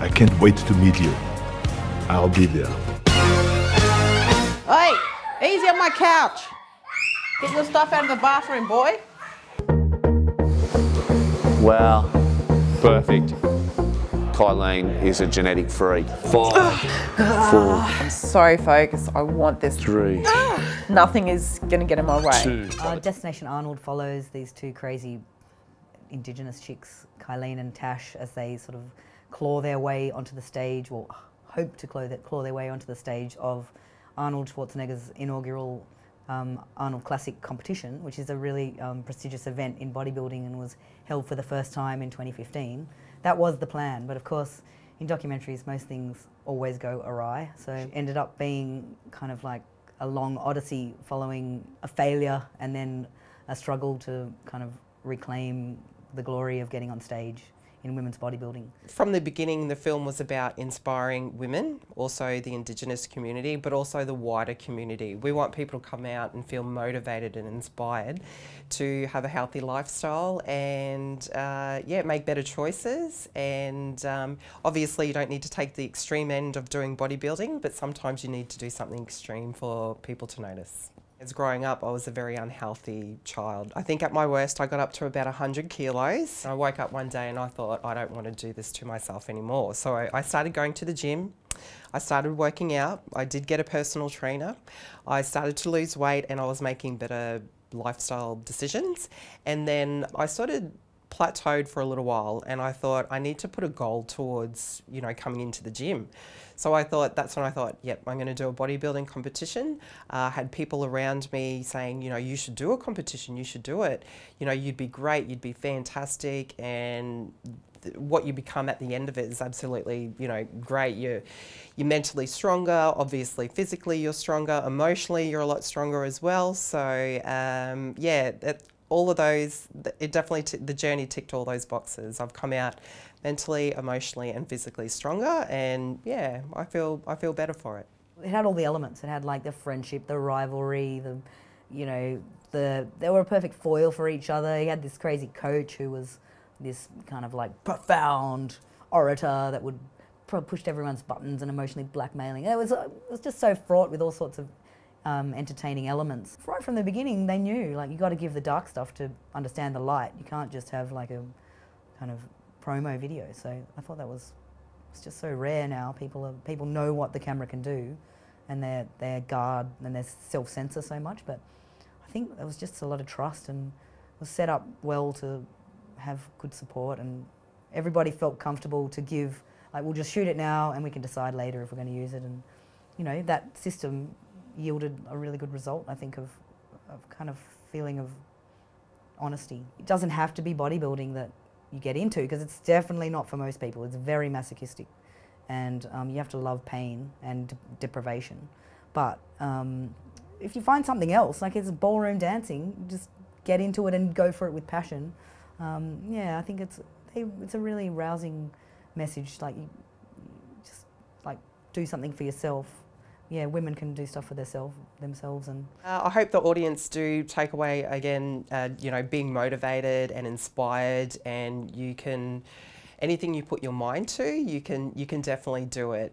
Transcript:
I can't wait to meet you. I'll be there. Hey, easy on my couch. Get your stuff out of the bathroom, boy. Wow. Perfect. Kylene is a genetic freak. Five, four, Sorry, folks. I want this. three, Nothing is going to get in my way. two. Uh, Destination Arnold follows these two crazy Indigenous chicks, Kylene and Tash, as they sort of claw their way onto the stage, or hope to claw, that, claw their way onto the stage of Arnold Schwarzenegger's inaugural um, Arnold Classic competition, which is a really um, prestigious event in bodybuilding and was held for the first time in 2015. That was the plan, but of course, in documentaries, most things always go awry. So it ended up being kind of like a long odyssey following a failure and then a struggle to kind of reclaim the glory of getting on stage in women's bodybuilding. From the beginning, the film was about inspiring women, also the Indigenous community, but also the wider community. We want people to come out and feel motivated and inspired to have a healthy lifestyle and, uh, yeah, make better choices. And um, obviously, you don't need to take the extreme end of doing bodybuilding, but sometimes you need to do something extreme for people to notice. As growing up, I was a very unhealthy child. I think at my worst, I got up to about 100 kilos. I woke up one day and I thought, I don't want to do this to myself anymore. So I, I started going to the gym. I started working out. I did get a personal trainer. I started to lose weight and I was making better lifestyle decisions. And then I started plateaued for a little while and I thought I need to put a goal towards, you know, coming into the gym. So I thought, that's when I thought, yep, I'm going to do a bodybuilding competition. Uh, had people around me saying, you know, you should do a competition, you should do it. You know, you'd be great, you'd be fantastic, and what you become at the end of it is absolutely, you know, great. You're, you're mentally stronger, obviously physically you're stronger, emotionally you're a lot stronger as well. So um, yeah, all of those, it definitely, the journey ticked all those boxes. I've come out mentally, emotionally and physically stronger and yeah, I feel, I feel better for it. It had all the elements. It had like the friendship, the rivalry, the, you know, the they were a perfect foil for each other. He had this crazy coach who was this kind of like profound orator that would pushed everyone's buttons and emotionally blackmailing. It was uh, it was just so fraught with all sorts of um, entertaining elements. Right from the beginning, they knew like you got to give the dark stuff to understand the light. You can't just have like a kind of promo video. So I thought that was it's just so rare now. People are, people know what the camera can do, and they're they're guard and they self censor so much. But I think there was just a lot of trust and was set up well to have good support, and everybody felt comfortable to give. Like we'll just shoot it now, and we can decide later if we're going to use it. And you know that system yielded a really good result. I think of of kind of feeling of honesty. It doesn't have to be bodybuilding that you get into because it's definitely not for most people. It's very masochistic, and um, you have to love pain and de- deprivation. But um, if you find something else, like it's ballroom dancing, just get into it and go for it with passion. Um, yeah, I think it's it's a really rousing message. Like you, just like do something for yourself. Yeah, women can do stuff for themselves themselves and Uh, I hope the audience do take away again, uh, you know, being motivated and inspired, and you can anything you put your mind to, you can you can definitely do it.